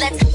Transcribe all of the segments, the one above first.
One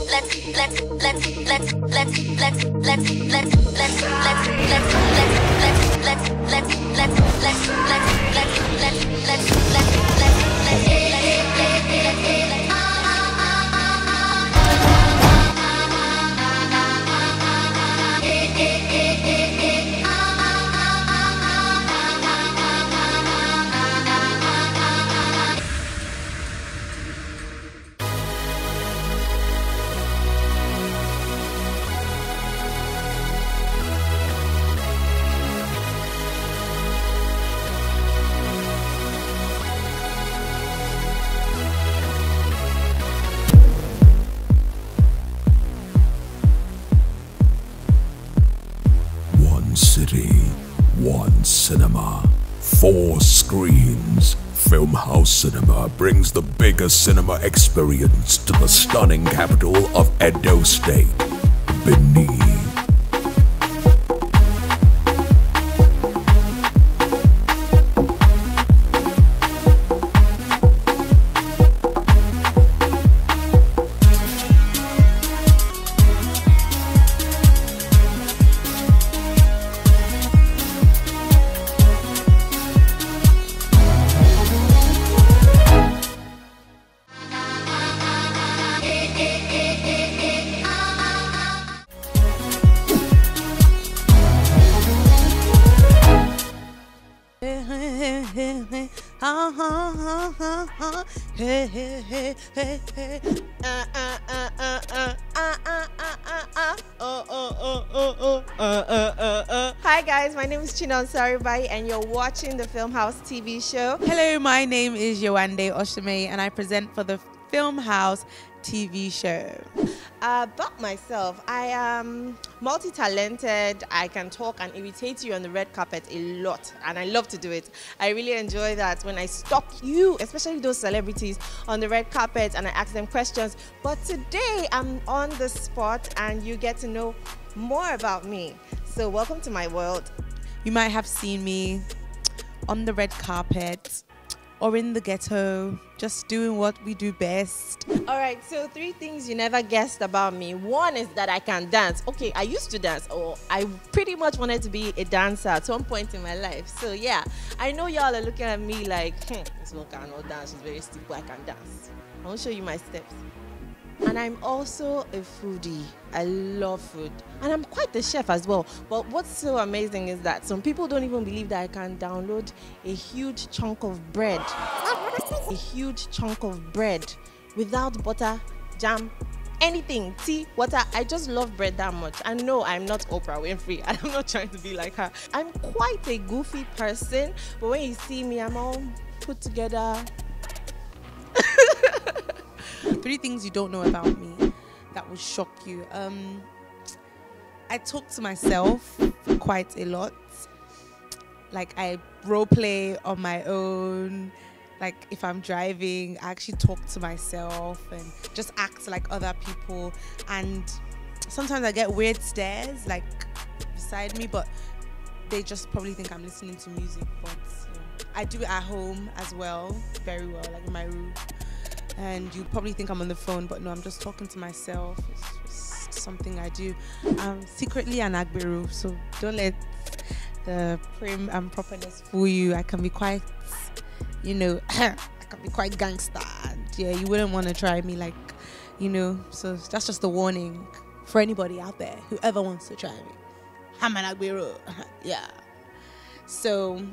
one cinema, four screens. Filmhouse Cinema brings the biggest cinema experience to the stunning capital of Edo State, Benin. Hi guys, my name is Chinonso Arubai and you're watching the Film House TV show. Hello, my name is Yewande Oshime and I present for the Film House TV show. Uh, about myself, I am multi-talented. I can talk and irritate you on the red carpet a lot, and I love to do it. I really enjoy that when I stalk you, especially those celebrities on the red carpet, and I ask them questions. But today, I'm on the spot, and you get to know more about me. So, welcome to my world. You might have seen me on the red carpet or in the ghetto, just doing what we do best. All right, so three things you never guessed about me. One is that I can dance. Okay, I used to dance, or I pretty much wanted to be a dancer at some point in my life. So yeah, I know y'all are looking at me like, hmm, this one cannot dance. She's very stiff, but I can dance. I will show you my steps. And I'm also a foodie. I love food. And I'm quite the chef as well. But what's so amazing is that some people don't even believe that I can download a huge chunk of bread. A huge chunk of bread without butter, jam, anything, tea, water. I just love bread that much. And no, I'm not Oprah Winfrey. And I'm not trying to be like her. I'm quite a goofy person. But when you see me, I'm all put together. Three things you don't know about me that will shock you. Um, I talk to myself quite a lot. Like I role play on my own. Like if I'm driving, I actually talk to myself and just act like other people. And sometimes I get weird stares like beside me, but they just probably think I'm listening to music. But. I do it at home as well, very well, like in my room. And you probably think I'm on the phone, but no, I'm just talking to myself. It's just something I do. I'm secretly an Agbero, so don't let the prim and properness fool you. I can be quite, you know, I can be quite gangster. Yeah, you wouldn't want to try me, like, you know. So that's just a warning for anybody out there who ever wants to try me. I'm an Agbero. yeah. So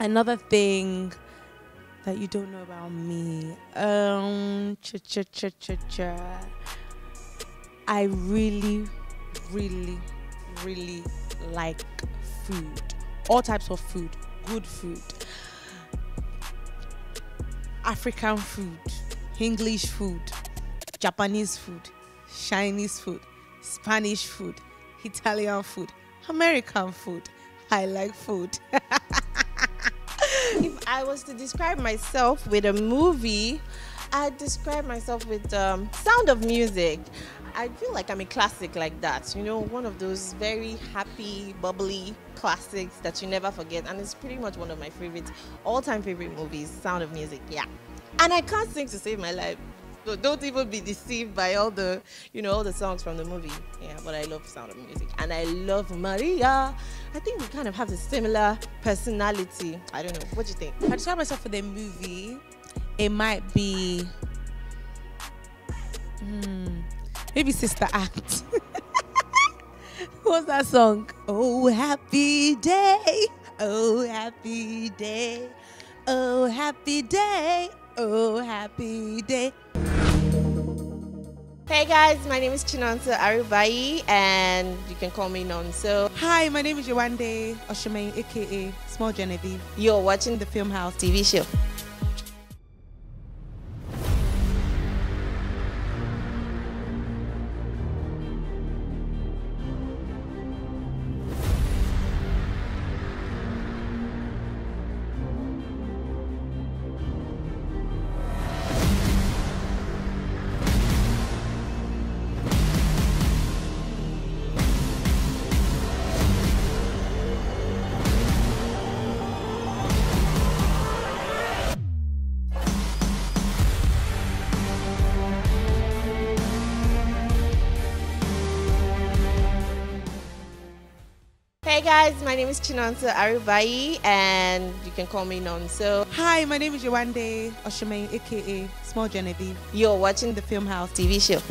another thing that you don't know about me. Um, cha cha cha cha cha. I really, really, really like food. All types of food. Good food. African food, English food, Japanese food, Chinese food, Spanish food, Italian food, American food. I like food. if I was to describe myself with a movie, I'd describe myself with um, Sound of Music. I feel like I'm a classic like that, you know, one of those very happy, bubbly classics that you never forget. And it's pretty much one of my favorite, all time favorite movies, Sound of Music, yeah. And I can't sing to save my life. So don't even be deceived by all the, you know, all the songs from the movie. Yeah, but I love Sound of Music. And I love Maria. I think we kind of have a similar personality. I don't know. What do you think? I describe myself for the movie, it might be hmm, maybe Sister Act. What's that song? Oh, happy day. Oh, happy day. Oh, happy day. Oh, happy day. Hey guys, my name is Chinonso Arubai and you can call me Nonso. Hi, my name is Yewande Oshime, aka Small Genevieve, You're watching the the Film House. TV show. Guys, my name is Chinonso Arubai and you can call me Nonso. Hi, my name is Yewande Oshime, aka Small Genevieve, You're watching the Film House. TV show.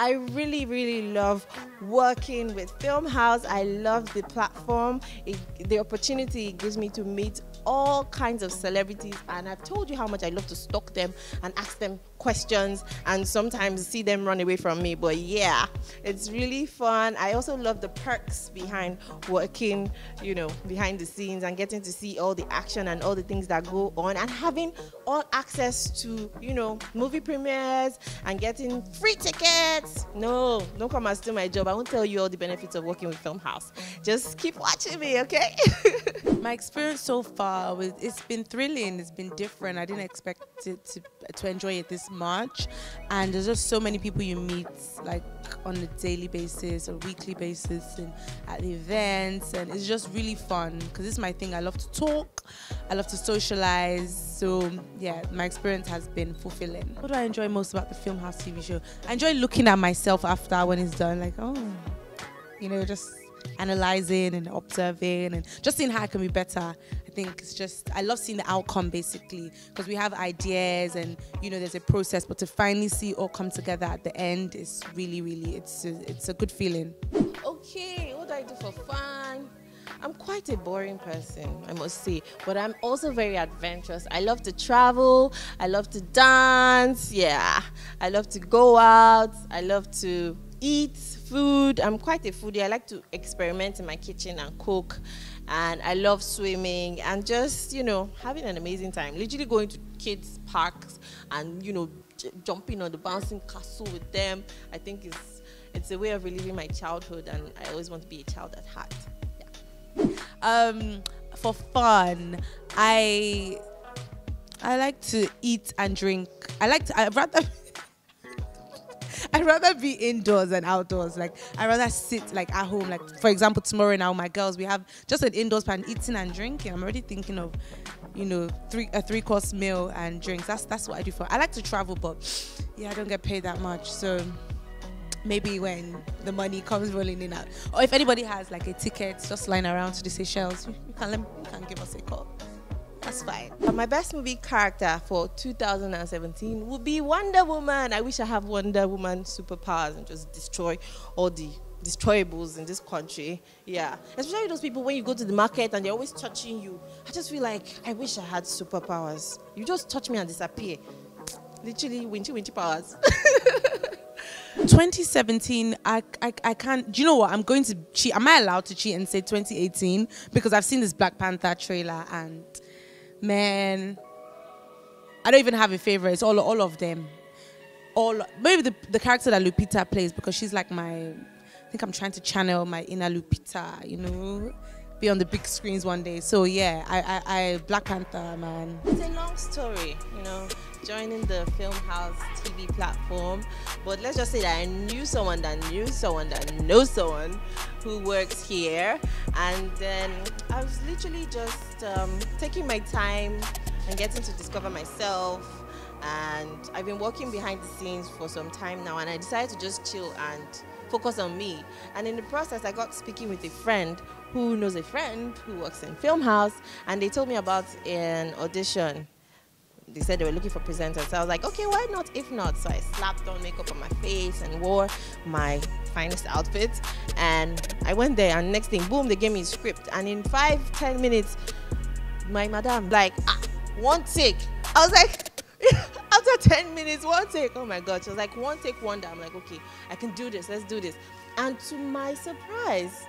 I really, really love working with Film House. I love the platform, it, the opportunity it gives me to meet all kinds of celebrities. And I've told you how much I love to stalk them and ask them questions and sometimes see them run away from me. But yeah, it's really fun. I also love the perks behind working, you know, behind the scenes and getting to see all the action and all the things that go on and having all access to, you know, movie premieres and getting free tickets. No, don't come and steal my job. I won't tell you all the benefits of working with Film House. Just keep watching me, okay? My experience so far was it's been thrilling. It's been different. I didn't expect it to to enjoy it this much, and there's just so many people you meet like on a daily basis or weekly basis and at the events, and it's just really fun because is my thing. I love to talk. I love to socialize. So yeah, my experience has been fulfilling. What do I enjoy most about the Film House TV show? I enjoy looking at myself after when it's done. Like oh, you know, just analyzing and observing and just seeing how I can be better. I think it's just I love seeing the outcome basically because we have ideas and you know there's a process, but to finally see all come together at the end is really, really it's a, it's a good feeling. okay, what do I do for fun? I'm quite a boring person, I must say, but I'm also very adventurous. I love to travel, I love to dance, yeah. I love to go out, I love to eat food. I'm quite a foodie. I like to experiment in my kitchen and cook. And I love swimming and just, you know, having an amazing time. Literally going to kids' parks and, you know, jumping on the bouncing castle with them. I think it's it's a way of reliving my childhood and I always want to be a child at heart. Yeah. Um, for fun, I I like to eat and drink. I like to. I rather. I'd rather be indoors than outdoors. Like I'd rather sit like at home. Like for example, tomorrow now, my girls we have just an indoors plan, eating and drinking. I'm already thinking of, you know, three a three course meal and drinks. That's that's what I do for. I like to travel, but yeah, I don't get paid that much. So maybe when the money comes rolling in out, or if anybody has like a ticket just lying around to the Seychelles, you can let you can give us a call. That's fine. My best movie character for 2017 would be Wonder Woman. I wish I have Wonder Woman superpowers and just destroy all the destroyables in this country. Yeah. Especially those people when you go to the market and they're always touching you. I just feel like I wish I had superpowers. You just touch me and disappear. Literally, winchy winchy powers. 2017, I, I I can't. Do you know what? I'm going to cheat. Am I allowed to cheat and say 2018 because I've seen this Black Panther trailer and man, I don't even have a favorite. It's all all of them. All maybe the the character that Lupita plays because she's like my. I think I'm trying to channel my inner Lupita. You know, be on the big screens one day. So yeah, I I, I Black Panther man. It's a long story, you know, joining the Film House TV platform. But let's just say that I knew someone that knew someone that knows someone who works here. And then I was literally just um, taking my time, and getting to discover myself. And I've been working behind the scenes for some time now, and I decided to just chill and focus on me. And in the process, I got speaking with a friend who knows a friend who works in film house, and they told me about an audition. They said they were looking for presenters. So I was like, okay, why not? If not, so I slapped on makeup on my face and wore my finest outfit, and I went there. And next thing, boom, they gave me a script. And in five, ten minutes, my madam like, ah, one take. I was like. After 10 minutes, one take. Oh my God. She was like, one take, wonder. I'm like, okay, I can do this. Let's do this. And to my surprise,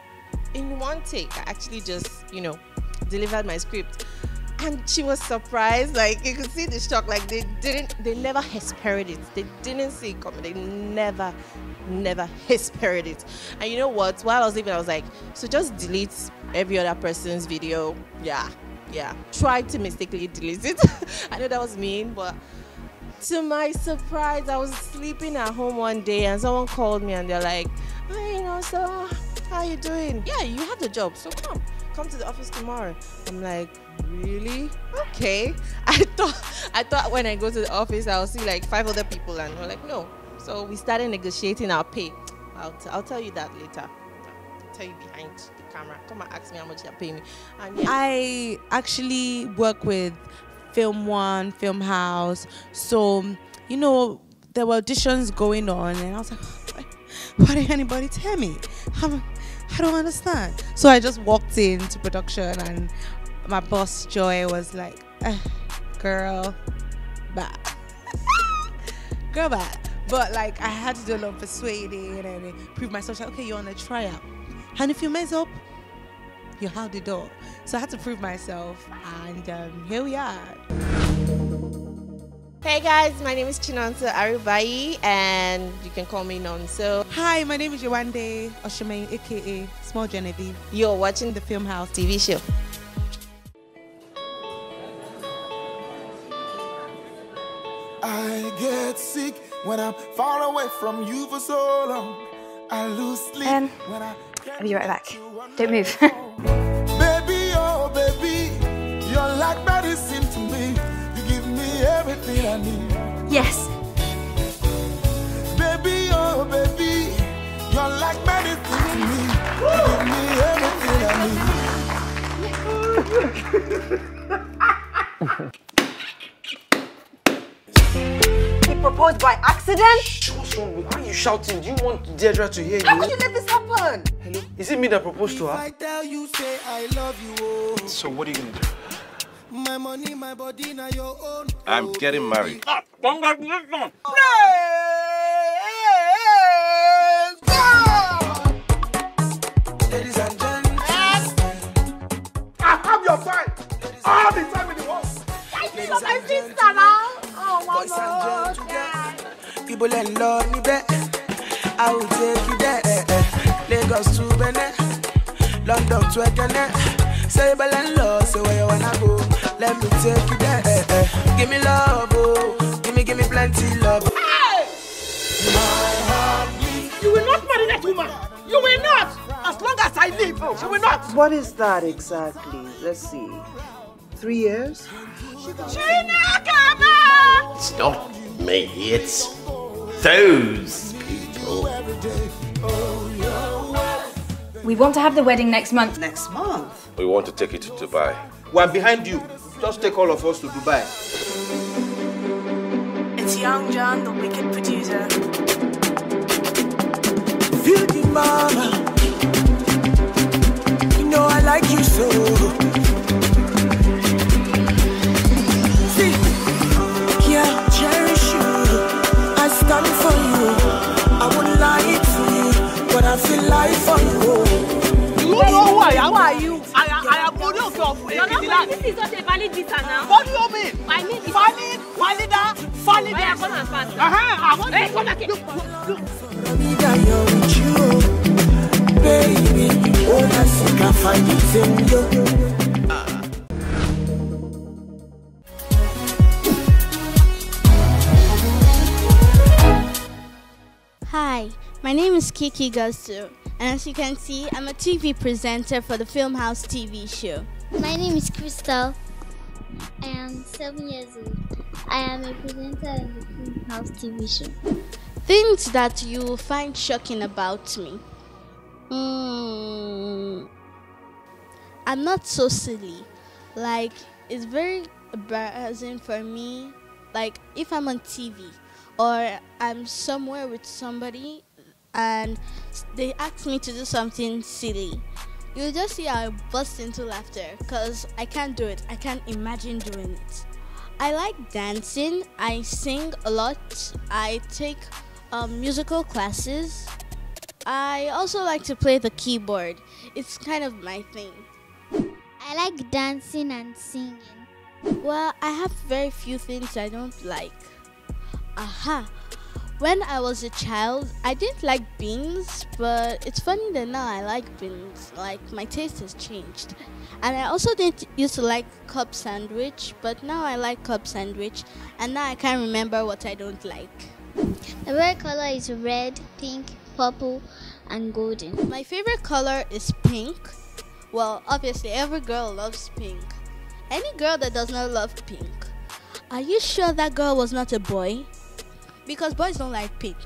in one take, I actually just, you know, delivered my script. And she was surprised, like you could see the shock, like they didn't, they never hespered it. They didn't see it coming. They never, never hespered it. And you know what? While I was leaving, I was like, so just delete every other person's video. Yeah, yeah. Try to mistakenly delete it. I know that was mean, but to my surprise, I was sleeping at home one day and someone called me and they're like, hey, you know, so how are you doing? Yeah, you have the job, so come. Come to the office tomorrow. I'm like, really? Okay. I thought I thought when I go to the office I'll see like five other people and we're like, no. So we started negotiating our pay. I'll, t- I'll tell you that later. I'll tell you behind the camera. Come and ask me how much you're paying me. And yeah. I actually work with Film One, Film House. So, you know, there were auditions going on, and I was like, why, why didn't anybody tell me? I'm, I don't understand. So I just walked into production, and my boss Joy was like, eh, "Girl, bad, girl, bad." But like, I had to do a lot of persuading and prove myself. Like, okay, you're on a tryout, and if you mess up, you're out the door. So I had to prove myself, and um, here we are. Hey guys, my name is Chinonso Arubai and you can call me Nonso. Hi, my name is Yewande Oshime, aka Small Genevieve. You're watching The Film House. TV show. I get sick when I'm far away from you for so long. I lose sleep Um, when I I'll be right back. Don't move. Baby, oh baby, you're like medicine yes. Baby, oh baby, you're like medicine to me. Give me everything I need. He proposed by accident? What's wrong with Why are you shouting? Do you want Deirdre to hear you? How you? could you let this happen? Hello? Is it me that proposed to her? I tell you, say I love you, oh. So what are you gonna do? My money, my body, now your own. I'm getting married. Ah, Ladies What is that exactly? Let's see. Three years? It's not me, it's those people. We want to have the wedding next month. Next month. We want to take it to Dubai. We're behind you. Just take all of us to Dubai. It's Young Jonn, the wicked producer. Beauty mama, you know I like you so. See, yeah, cherish you. I stand for you. I wouldn't lie to you, but I feel like for you. Who I. Who are you? I, I am Ori of Ekiti land. This is not a valid visa now. What do you mean? I mean, Valid, valida, valid. Why come and pass? Uh-huh. I want Hey, to- come back. Look, look, I think I find it in you. Hi, my name is Kiki Gasu, and as you can see, I'm a TV presenter for the Film House TV show. My name is Crystal. I am seven years old. I am a presenter in the Film House TV show. Things that you will find shocking about me. Hmm. I'm not so silly. Like, it's very embarrassing for me. Like, if I'm on TV or I'm somewhere with somebody and they ask me to do something silly, you'll just see I burst into laughter because I can't do it. I can't imagine doing it. I like dancing. I sing a lot. I take um, musical classes. I also like to play the keyboard. It's kind of my thing. I like dancing and singing. Well, I have very few things I don't like. Aha. When I was a child, I didn't like beans, but it's funny that now I like beans. Like my taste has changed. And I also didn't used to like cup sandwich, but now I like cup sandwich, and now I can't remember what I don't like. The favorite color is red, pink, purple, and golden. My favorite color is pink. Well, obviously, every girl loves pink. Any girl that does not love pink, are you sure that girl was not a boy? Because boys don't like pink.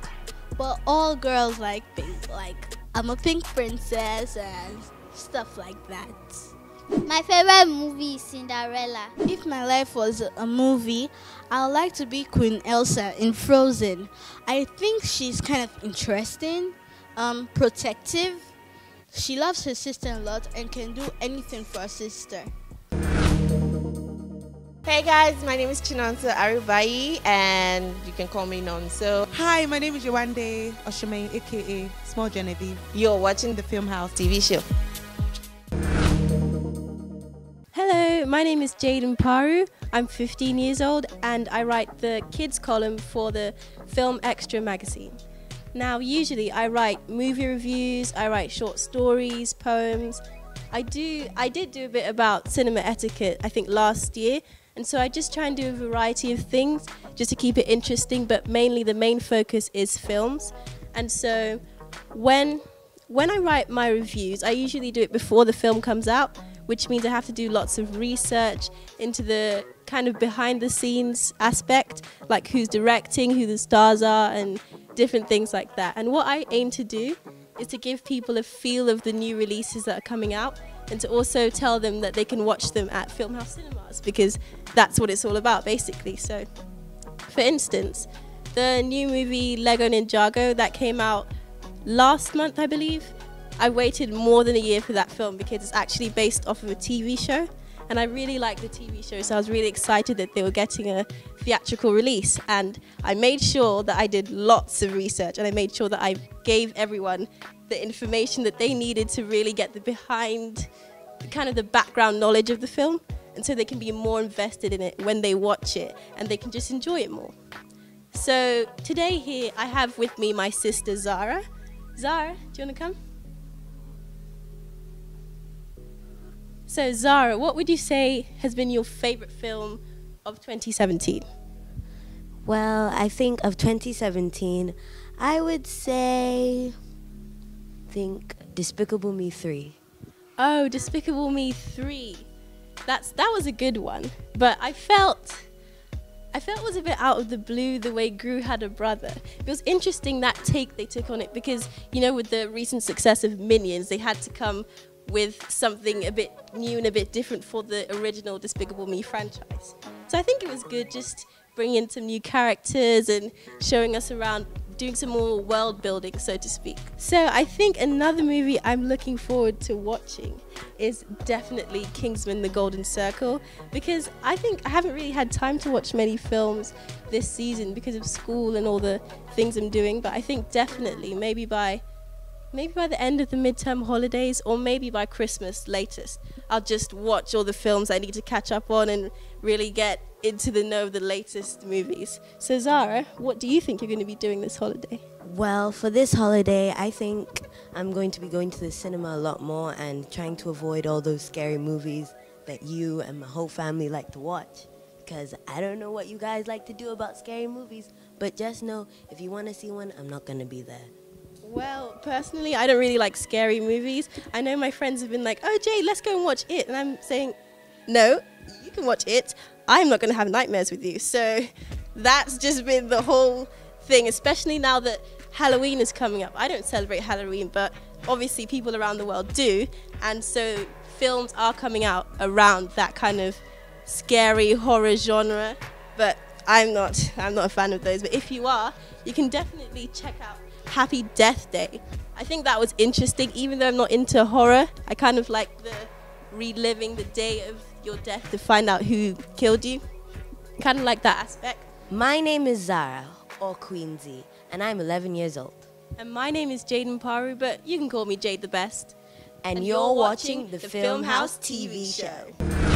But all girls like pink. Like, I'm a pink princess and stuff like that. My favorite movie is Cinderella. If my life was a movie, I would like to be Queen Elsa in Frozen. I think she's kind of interesting, um, protective. She loves her sister a lot and can do anything for her sister. Hey guys, my name is Chinonso Arubai and you can call me Nonso. Hi, my name is Yewande Oshime, aka Small Genevieve. You're watching the Film House TV show. My name is Jaden Paru. I'm 15 years old and I write the kids column for the Film Extra magazine. Now, usually I write movie reviews, I write short stories, poems. I do I did do a bit about cinema etiquette I think last year, and so I just try and do a variety of things just to keep it interesting, but mainly the main focus is films. And so when when I write my reviews, I usually do it before the film comes out, which means I have to do lots of research into the kind of behind the scenes aspect, like who's directing, who the stars are, and different things like that. And what I aim to do is to give people a feel of the new releases that are coming out and to also tell them that they can watch them at Filmhouse Cinemas because that's what it's all about basically. So, for instance, the new movie Lego Ninjago that came out last month, I believe. I waited more than a year for that film because it's actually based off of a TV show. And I really liked the TV show, so I was really excited that they were getting a theatrical release. And I made sure that I did lots of research and I made sure that I gave everyone the information that they needed to really get the behind, kind of the background knowledge of the film. And so they can be more invested in it when they watch it and they can just enjoy it more. So today here I have with me my sister Zara. Zara, do you want to come? So Zara, what would you say has been your favorite film of 2017? Well, I think of 2017, I would say think Despicable Me 3. Oh, Despicable Me 3. That's that was a good one, but I felt I felt it was a bit out of the blue the way Gru had a brother. It was interesting that take they took on it because, you know, with the recent success of Minions, they had to come with something a bit new and a bit different for the original Despicable Me franchise. So I think it was good just bringing in some new characters and showing us around doing some more world building, so to speak. So I think another movie I'm looking forward to watching is definitely Kingsman The Golden Circle because I think I haven't really had time to watch many films this season because of school and all the things I'm doing, but I think definitely maybe by maybe by the end of the midterm holidays or maybe by Christmas latest. I'll just watch all the films I need to catch up on and really get into the know of the latest movies. So, Zara, what do you think you're going to be doing this holiday? Well, for this holiday, I think I'm going to be going to the cinema a lot more and trying to avoid all those scary movies that you and my whole family like to watch. Because I don't know what you guys like to do about scary movies, but just know if you want to see one, I'm not going to be there. Well, personally, I don't really like scary movies. I know my friends have been like, "Oh, Jay, let's go and watch it," and I'm saying, "No, you can watch it. I'm not going to have nightmares with you. So that's just been the whole thing, especially now that Halloween is coming up. I don't celebrate Halloween, but obviously people around the world do. And so films are coming out around that kind of scary horror genre. But I'm not I'm not a fan of those. But if you are, you can definitely check out Happy Death Day. I think that was interesting, even though I'm not into horror. I kind of like the reliving the day of your death to find out who killed you. Kind of like that aspect. My name is Zara, or Queensy, and I'm 11 years old. And my name is Jaden Paru, but you can call me Jade the Best. And, you're, watching the Film House TV show.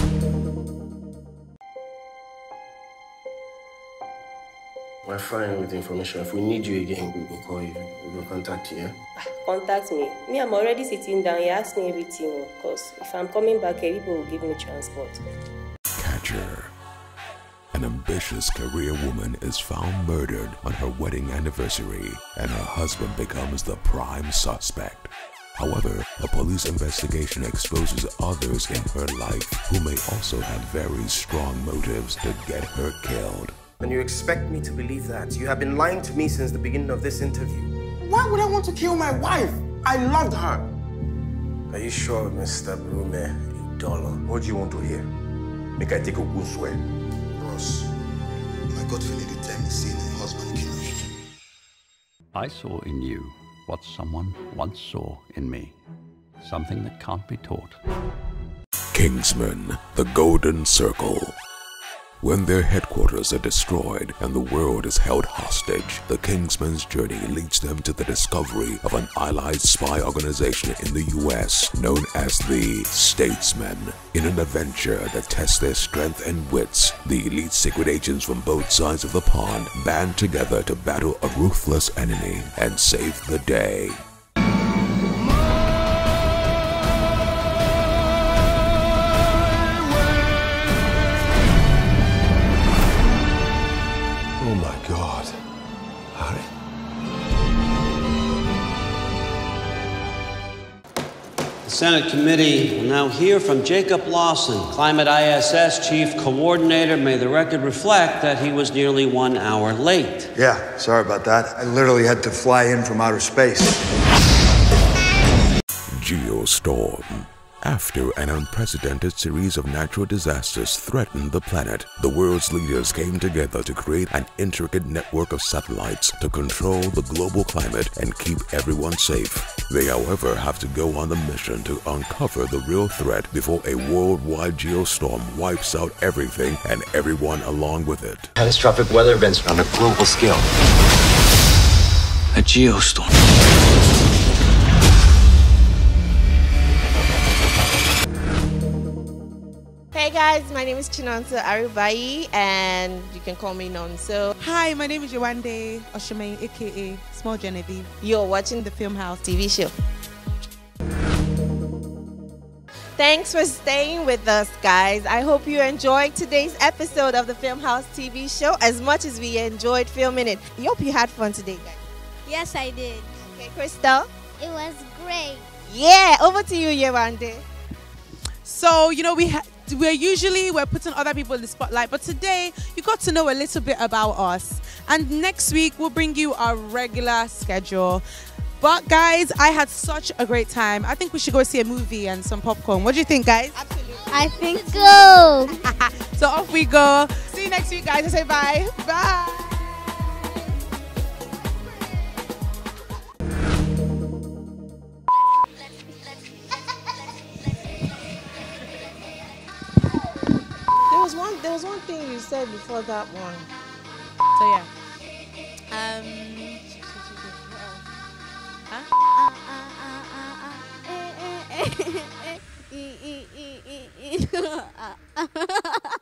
We're fine with the information. If we need you again, we will call you. We will contact you. Yeah? Ah, contact me. Me, I'm already sitting down. He asked me everything. Because if I'm coming back, people will give me transport. Catcher. An ambitious career woman is found murdered on her wedding anniversary, and her husband becomes the prime suspect. However, a police investigation exposes others in her life who may also have very strong motives to get her killed. And you expect me to believe that? You have been lying to me since the beginning of this interview. Why would I want to kill my wife? I loved her. Are you sure, Mr. Brume, you dollar? What do you want to hear? Make I take a good swear. Ross, my gut feeling the time is seeing my husband kill you. I saw in you what someone once saw in me. Something that can't be taught. Kingsman, the Golden Circle. When their headquarters are destroyed and the world is held hostage, the Kingsman's journey leads them to the discovery of an allied spy organization in the US known as the Statesmen. In an adventure that tests their strength and wits, the elite secret agents from both sides of the pond band together to battle a ruthless enemy and save the day. Senate committee will now hear from Jacob Lawson, Climate ISS Chief Coordinator. May the record reflect that he was nearly one hour late. Yeah, sorry about that. I literally had to fly in from outer space. Geostorm. After an unprecedented series of natural disasters threatened the planet, the world's leaders came together to create an intricate network of satellites to control the global climate and keep everyone safe. They, however, have to go on the mission to uncover the real threat before a worldwide geostorm wipes out everything and everyone along with it. Catastrophic weather events on a global scale. A geostorm. Guys, my name is Chinonso Arubai and you can call me Nonso. Hi, my name is Yewande Oshime, aka Small Genevieve. You're watching the Film House TV show. Thanks for staying with us, guys. I hope you enjoyed today's episode of the Film House TV show as much as we enjoyed filming it. I hope you had fun today, guys. Yes, I did. Okay, Crystal? It was great. Yeah, over to you, Yewande. So, you know, we ha- we're usually we're putting other people in the spotlight, but today you got to know a little bit about us. And next week we'll bring you our regular schedule. But guys, I had such a great time. I think we should go see a movie and some popcorn. What do you think, guys? Absolutely. I think so. so off we go. See you next week, guys. I say bye. Bye. Was one there was one thing you said before that one. So yeah. Um Huh?